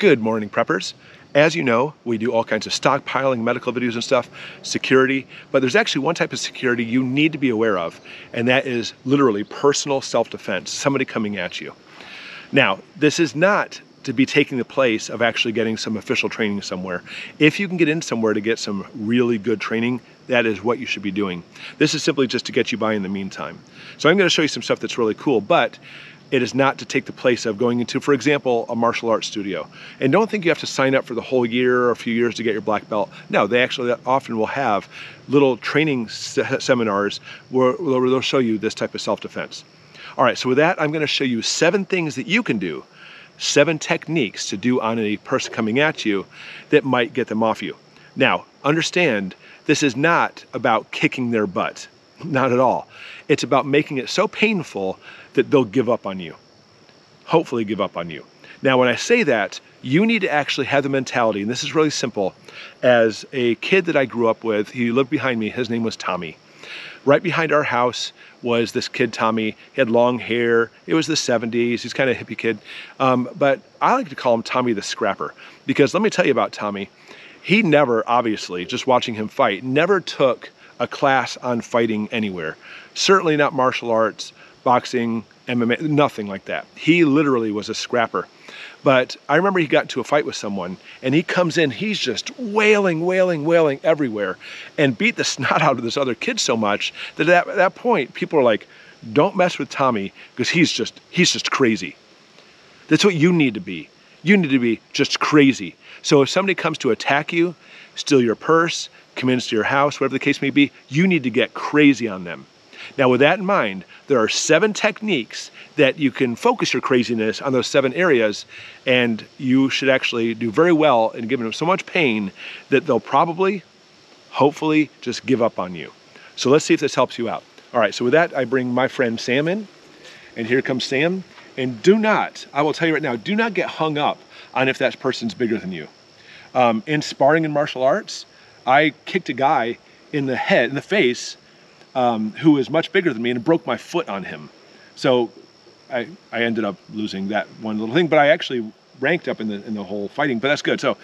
Good morning, preppers. As you know, we do all kinds of stockpiling, medical videos and stuff, security, but there's actually one type of security you need to be aware of, and that is literally personal self-defense, somebody coming at you. Now, this is not to be taking the place of actually getting some official training somewhere. If you can get in somewhere to get some really good training, that is what you should be doing. This is simply just to get you by in the meantime. So I'm gonna show you some stuff that's really cool, but it is not to take the place of going into, for example, a martial arts studio. And don't think you have to sign up for the whole year or a few years to get your black belt. No, they actually often will have little training se seminars where, where they'll show you this type of self-defense. All right, so with that, I'm gonna show you seven things that you can do, seven techniques to do on a person coming at you that might get them off you. Now, understand, this is not about kicking their butt. Not at all. It's about making it so painful that they'll give up on you. Hopefully give up on you. Now, when I say that, you need to actually have the mentality, and this is really simple. As a kid that I grew up with, he lived behind me, his name was Tommy. Right behind our house was this kid, Tommy. He had long hair. It was the 70s. He's kind of a hippie kid. Um, but I like to call him Tommy the Scrapper because let me tell you about Tommy. He never, obviously, just watching him fight, never took a class on fighting anywhere. Certainly not martial arts, boxing, MMA, nothing like that. He literally was a scrapper. But I remember he got into a fight with someone and he comes in, he's just wailing, wailing, wailing everywhere and beat the snot out of this other kid so much that at that, at that point, people are like, don't mess with Tommy because he's just, he's just crazy. That's what you need to be. You need to be just crazy. So if somebody comes to attack you, steal your purse, come into your house, whatever the case may be, you need to get crazy on them. Now with that in mind, there are seven techniques that you can focus your craziness on those seven areas and you should actually do very well in giving them so much pain that they'll probably, hopefully, just give up on you. So let's see if this helps you out. All right, so with that, I bring my friend Sam in and here comes Sam. And do not, I will tell you right now, do not get hung up on if that person's bigger than you. Um, in sparring in martial arts, I kicked a guy in the head, in the face, um, much bigger than me and broke my foot on him. So I, I ended up losing that one little thing, but I actually ranked up in the, in the whole fighting, but that's good. So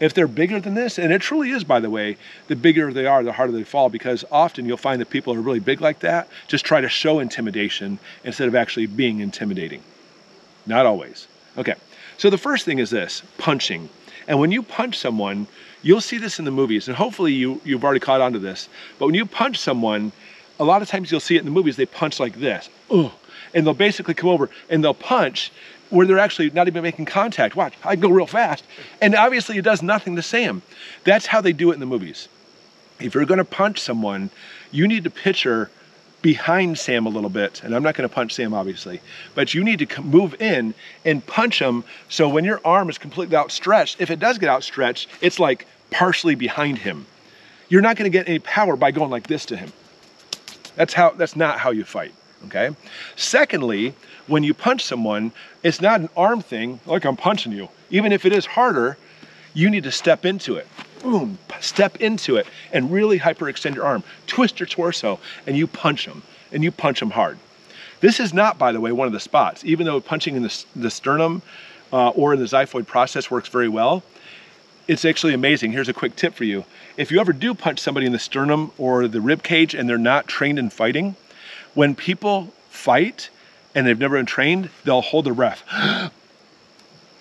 if they're bigger than this, and it truly is, by the way, the bigger they are, the harder they fall, because often you'll find that people who are really big like that just try to show intimidation instead of actually being intimidating. Not always. Okay, so the first thing is this, punching. And when you punch someone, you'll see this in the movies, and hopefully you, you've already caught on to this, but when you punch someone, a lot of times you'll see it in the movies, they punch like this. Ugh. And they'll basically come over and they'll punch where they're actually not even making contact. Watch, I go real fast. And obviously it does nothing to Sam. That's how they do it in the movies. If you're gonna punch someone, you need to picture behind Sam a little bit, and I'm not gonna punch Sam obviously, but you need to move in and punch him so when your arm is completely outstretched, if it does get outstretched, it's like partially behind him. You're not gonna get any power by going like this to him. That's how that's not how you fight, okay? Secondly, when you punch someone, it's not an arm thing, like I'm punching you. Even if it is harder, you need to step into it. Boom, step into it and really hyperextend your arm. Twist your torso and you punch them and you punch them hard. This is not, by the way, one of the spots. Even though punching in the, the sternum uh, or in the xiphoid process works very well, it's actually amazing. Here's a quick tip for you. If you ever do punch somebody in the sternum or the rib cage and they're not trained in fighting, when people fight and they've never been trained, they'll hold their breath.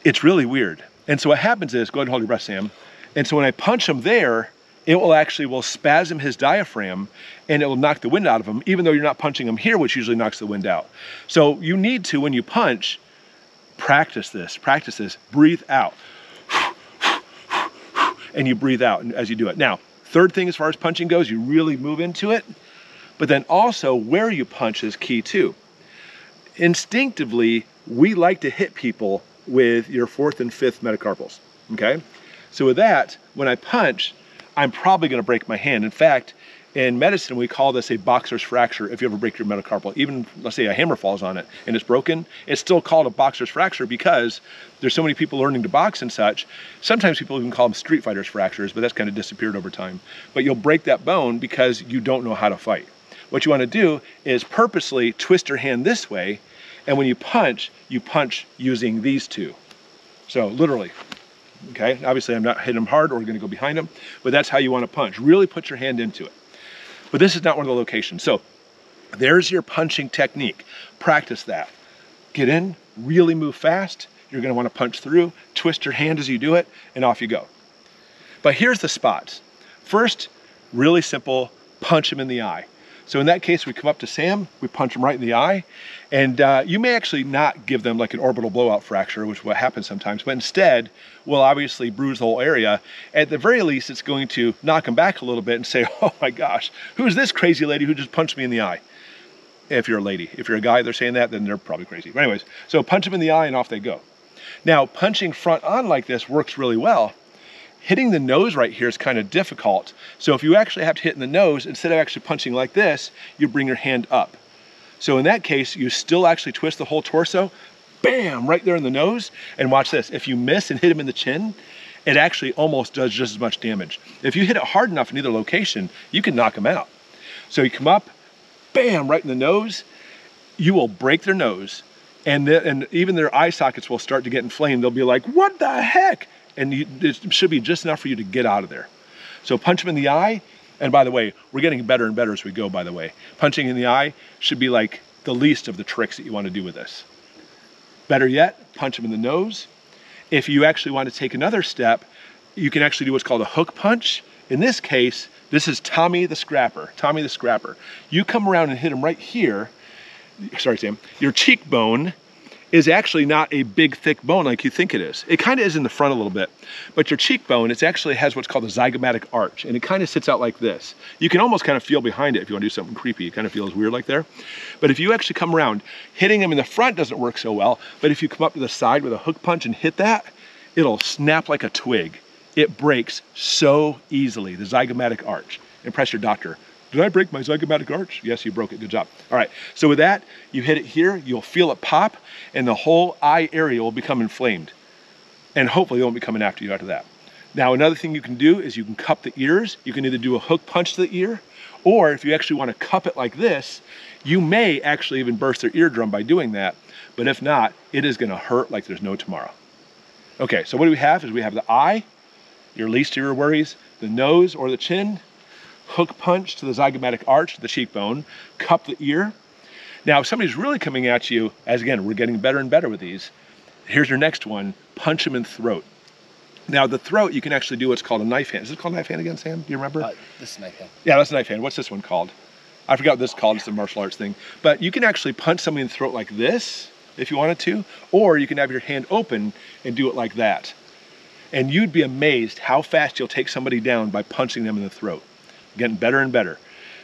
it's really weird. And so what happens is, go ahead and hold your breath, Sam. And so when I punch him there, it will actually will spasm his diaphragm and it will knock the wind out of him, even though you're not punching him here, which usually knocks the wind out. So you need to, when you punch, practice this, practice this, breathe out and you breathe out as you do it. Now, third thing as far as punching goes, you really move into it, but then also where you punch is key too. Instinctively, we like to hit people with your fourth and fifth metacarpals, okay? So with that, when I punch, I'm probably gonna break my hand. In fact, in medicine, we call this a boxer's fracture if you ever break your metacarpal. Even, let's say a hammer falls on it and it's broken, it's still called a boxer's fracture because there's so many people learning to box and such. Sometimes people even call them street fighters fractures, but that's kind of disappeared over time. But you'll break that bone because you don't know how to fight. What you want to do is purposely twist your hand this way, and when you punch, you punch using these two. So literally, Okay, obviously I'm not hitting them hard or gonna go behind them, but that's how you wanna punch. Really put your hand into it. But this is not one of the locations. So there's your punching technique. Practice that. Get in, really move fast. You're gonna to want to punch through, twist your hand as you do it, and off you go. But here's the spots. First, really simple, punch him in the eye. So in that case, we come up to Sam, we punch him right in the eye, and uh, you may actually not give them like an orbital blowout fracture, which is what happens sometimes, but instead, we'll obviously bruise the whole area. At the very least, it's going to knock them back a little bit and say, oh my gosh, who's this crazy lady who just punched me in the eye? If you're a lady. If you're a guy, they're saying that, then they're probably crazy. But anyways, so punch them in the eye and off they go. Now, punching front on like this works really well hitting the nose right here is kind of difficult. So if you actually have to hit in the nose, instead of actually punching like this, you bring your hand up. So in that case, you still actually twist the whole torso, bam, right there in the nose. And watch this, if you miss and hit him in the chin, it actually almost does just as much damage. If you hit it hard enough in either location, you can knock them out. So you come up, bam, right in the nose, you will break their nose, and, the, and even their eye sockets will start to get inflamed. They'll be like, what the heck? And you, it should be just enough for you to get out of there. So punch them in the eye, and by the way, we're getting better and better as we go, by the way. Punching in the eye should be like the least of the tricks that you want to do with this. Better yet, punch them in the nose. If you actually want to take another step, you can actually do what's called a hook punch. In this case, this is Tommy the Scrapper. Tommy the Scrapper. You come around and hit him right here. Sorry, Sam. Your cheekbone is actually not a big thick bone like you think it is. It kind of is in the front a little bit, but your cheekbone, it actually has what's called a zygomatic arch and it kind of sits out like this. You can almost kind of feel behind it if you want to do something creepy. It kind of feels weird like there. But if you actually come around, hitting them in the front doesn't work so well, but if you come up to the side with a hook punch and hit that, it'll snap like a twig. It breaks so easily, the zygomatic arch. Impress your doctor. Did I break my zygomatic arch? Yes, you broke it. Good job. All right. So with that, you hit it here, you'll feel it pop, and the whole eye area will become inflamed. And hopefully they won't be coming after you after that. Now, another thing you can do is you can cup the ears. You can either do a hook punch to the ear, or if you actually want to cup it like this, you may actually even burst their eardrum by doing that. But if not, it is going to hurt like there's no tomorrow. Okay, so what do we have is we have the eye, your least your worries, the nose or the chin, hook punch to the zygomatic arch, the cheekbone, cup the ear. Now, if somebody's really coming at you, as again, we're getting better and better with these, here's your next one, punch them in throat. Now, the throat, you can actually do what's called a knife hand. Is it called knife hand again, Sam? Do you remember? Uh, this is knife hand. Yeah, that's a knife hand. What's this one called? I forgot what this is called. It's a martial arts thing. But you can actually punch somebody in the throat like this, if you wanted to, or you can have your hand open and do it like that. And you'd be amazed how fast you'll take somebody down by punching them in the throat getting better and better.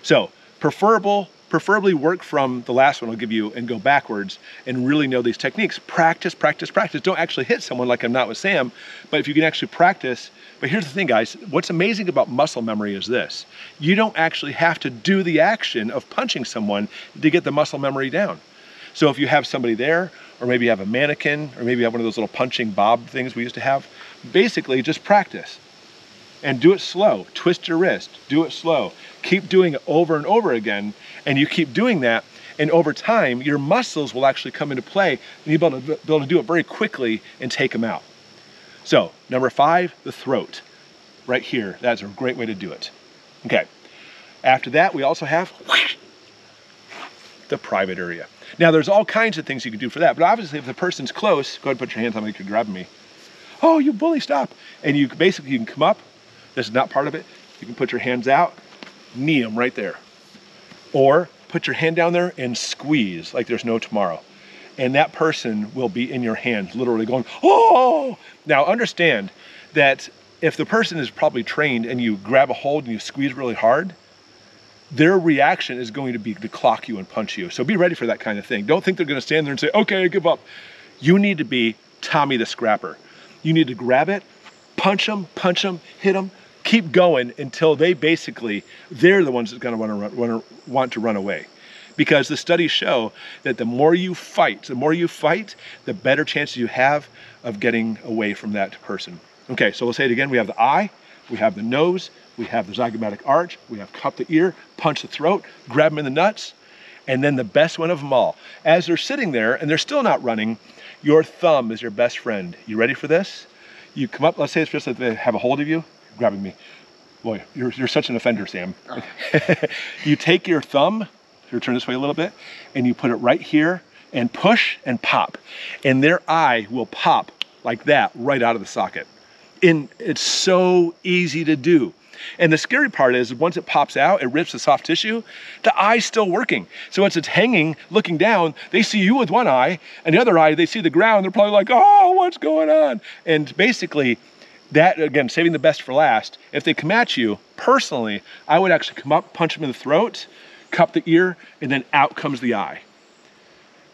So preferable, preferably work from the last one I'll give you and go backwards and really know these techniques. Practice, practice, practice. Don't actually hit someone like I'm not with Sam, but if you can actually practice. But here's the thing, guys. What's amazing about muscle memory is this. You don't actually have to do the action of punching someone to get the muscle memory down. So if you have somebody there, or maybe you have a mannequin, or maybe you have one of those little punching bob things we used to have, basically just practice and do it slow. Twist your wrist, do it slow. Keep doing it over and over again, and you keep doing that, and over time, your muscles will actually come into play, and you'll be able to, be able to do it very quickly and take them out. So, number five, the throat. Right here, that's a great way to do it. Okay, after that, we also have the private area. Now, there's all kinds of things you can do for that, but obviously, if the person's close, go ahead and put your hands on me like you're grabbing me. Oh, you bully, stop. And you basically, you can come up, this is not part of it. You can put your hands out, knee them right there. Or put your hand down there and squeeze like there's no tomorrow. And that person will be in your hands, literally going, oh! Now understand that if the person is probably trained and you grab a hold and you squeeze really hard, their reaction is going to be to clock you and punch you. So be ready for that kind of thing. Don't think they're going to stand there and say, okay, I give up. You need to be Tommy the Scrapper. You need to grab it, punch them, punch them, hit them, keep going until they basically they're the ones that's going to want to want to run away. Because the studies show that the more you fight the more you fight the better chances you have of getting away from that person. Okay so we'll say it again. We have the eye we have the nose we have the zygomatic arch we have cup the ear punch the throat grab them in the nuts and then the best one of them all. As they're sitting there and they're still not running your thumb is your best friend. You ready for this You come up, let's say it's just that they have a hold of you, grabbing me. Boy, you're, you're such an offender, Sam. you take your thumb, you turn this way a little bit, and you put it right here and push and pop. And their eye will pop like that right out of the socket. And it's so easy to do. And the scary part is once it pops out, it rips the soft tissue, the eye's still working. So once it's hanging, looking down, they see you with one eye, and the other eye, they see the ground. They're probably like, oh, what's going on? And basically, that, again, saving the best for last, if they come at you, personally, I would actually come up, punch them in the throat, cup the ear, and then out comes the eye.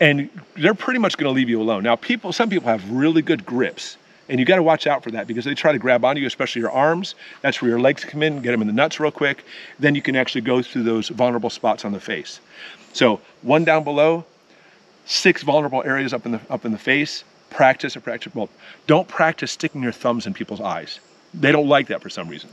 And they're pretty much gonna leave you alone. Now, people, some people have really good grips, and you got to watch out for that because they try to grab onto you, especially your arms. That's where your legs come in, get them in the nuts real quick. Then you can actually go through those vulnerable spots on the face. So one down below, six vulnerable areas up in the up in the face. Practice or practice. Well, don't practice sticking your thumbs in people's eyes. They don't like that for some reason.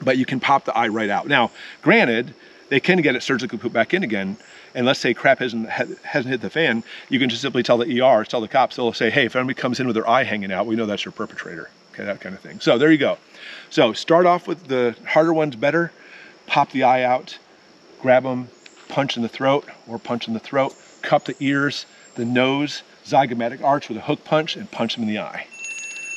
But you can pop the eye right out. Now, granted, they can get it surgically put back in again. And let's say crap hasn't hasn't hit the fan, you can just simply tell the ER, tell the cops, they'll say, hey, if anybody comes in with their eye hanging out, we know that's your perpetrator. Okay, that kind of thing. So there you go. So start off with the harder ones better, pop the eye out, grab them, punch in the throat or punch in the throat, cup the ears, the nose, zygomatic arch with a hook punch and punch them in the eye.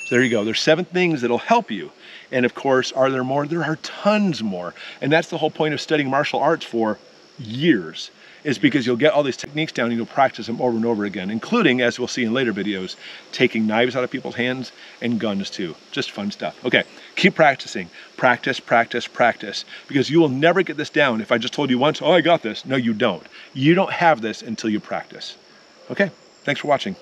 So there you go. There's seven things that'll help you. And of course, are there more? There are tons more. And that's the whole point of studying martial arts for years is because you'll get all these techniques down and you'll practice them over and over again, including, as we'll see in later videos, taking knives out of people's hands and guns too. Just fun stuff. Okay, keep practicing. Practice, practice, practice. Because you will never get this down if I just told you once, oh, I got this. No, you don't. You don't have this until you practice. Okay, thanks for watching.